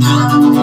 Thank you.